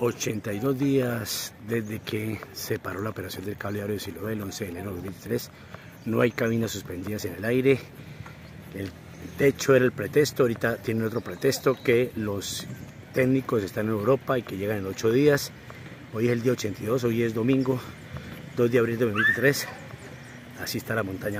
82 días desde que se paró la operación del cableado de Siloé el 11 de enero de 2003. No hay cabinas suspendidas en el aire. El techo era el pretexto, ahorita tienen otro pretexto que los técnicos están en Europa y que llegan en 8 días. Hoy es el día 82, hoy es domingo, 2 de abril de 2003. Así está la montaña.